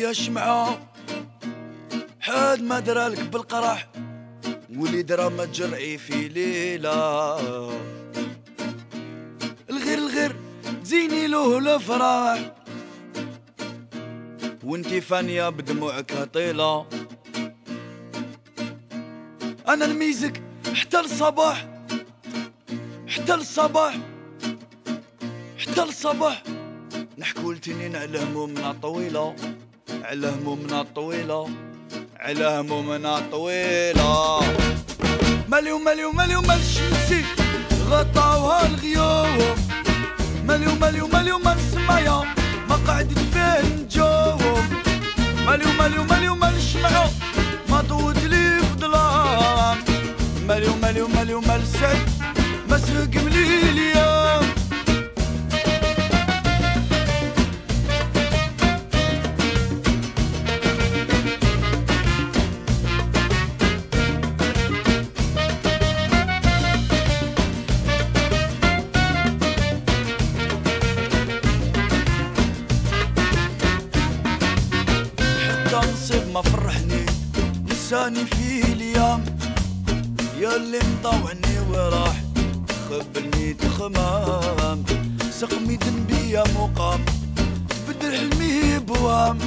يا شمعة حد ما درالك بالقرح واللي درا ما تجرعي في ليلة. الغير الغير زيني له الافراح. وانتي فانية بدموعك هطيلة. أنا نميزك حتى الصباح حتى الصباح حتى الصباح. نحكوا لتنين على همومنا طويلة. على همومنا طويلة على همومنا طويلة. مالي ومالي ومالي ومال الشمسي غطاوها الغيوم. مالي ومالي ومالي ومال السمايا ما قعدت فيه نجوم مالي ومالي ومالي ومال الشمعة ما طوت لي في ظلام مالي ومالي ومالي ومال السعد ما سرق نساني فيه اليوم. يا اللي مطوعني وراح خبلني تخمام. سقمي ذنبي مقام بدل حلمي بوام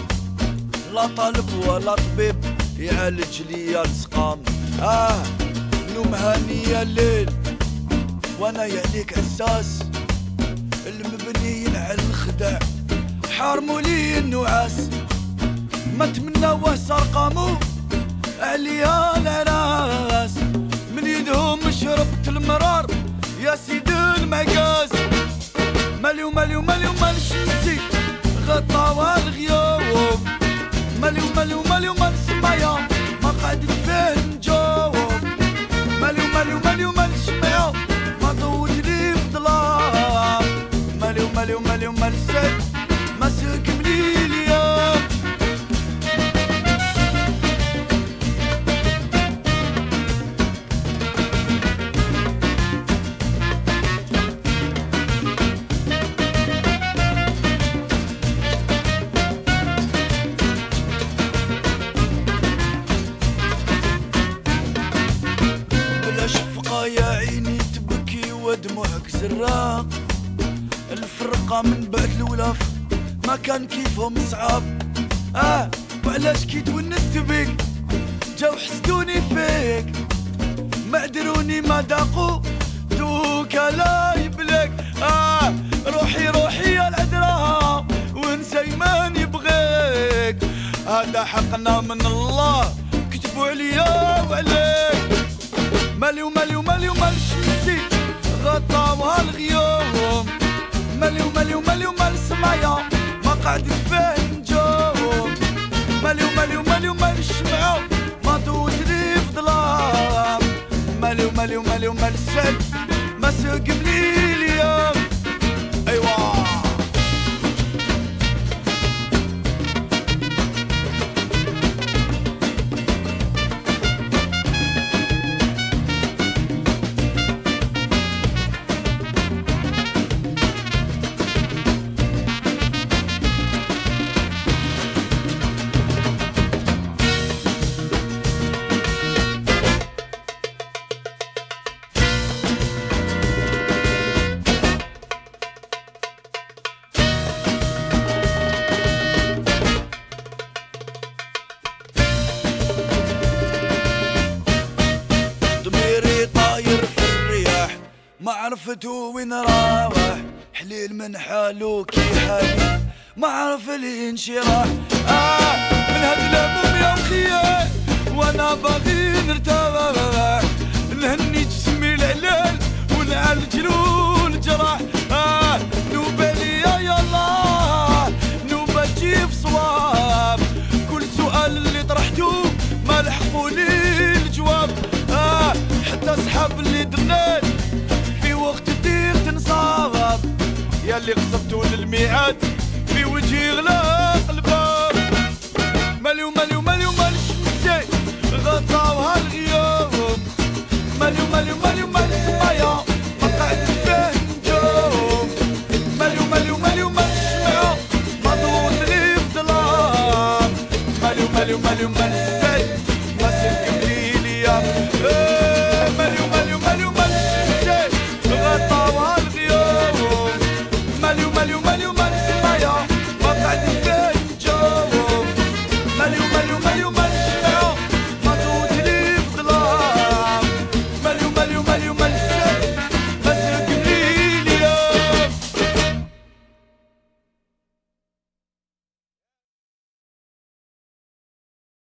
لا طالب ولا طبيب يعالج لي السقام آه نوم هاني يا الليل وأنا يعنيك أساس المبنيين على الخدع حارموا لي النعاس. ما تمناوه سرقامو عليا العراس من يدهم شربت المرار. يا سيدي المقاس مالي ومالي ومالي ومال الشمسي غطاوها الغيوم مالي ومالي ومالي ومال السمايا ما قعدت فيه نجاوب. مالي ومالي ومالي ومال الشمعة ما لي في ظلام مالي ومالي ومالي ومال السد ما سلك ودموعك زراق الفرقة من بعد الولاف ما كان كيفهم صعاب آه وعلاش كي تونست بيك جاو حسدوني فيك. ما دروني ما داقوا دوك لا يبلك آه روحي روحي يا العذراء ونسى من يبغيك. هذا حقنا من الله. كتبوا عليا وعليك. مالي ومالي ومالي ومال الشمسي غطاوها الغيوم مالي ومالي ومالي ومال السمايا ما قعدت فيه نجوم مالي ومالي ومالي ومال الشمعة ما دوت لي في ظلام. مالي ومالي ومالي ومال السد ما سوق ملي ما عرفت وين راوح حليل من حالو كي حالي ما عرف الانشراح. آه من هاد الهموم يا مخيال وأنا باغي نرتاح. نهني جسمي العلال ونعالج له الجراح آه نوبة ليا يا الله نوبة تجيب صواب. كل سؤال اللي طرحته ما لحقوا لي الجواب. آه حتى صحاب اللي درنات يا اللي غصبتو للميعاد في وجهي غلا الباب مالي ومالي ومالي ومالي الشمسي غطاوها الغيوم مالي ومالي ومالي ومالي السمايا ما قعدت فيه نجوم مالي ومالي ومالي ومالي الشمعة ما ضوت لي في ظلام. مالي ومالي ومالي ومالي